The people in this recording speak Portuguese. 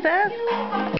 Princess. É.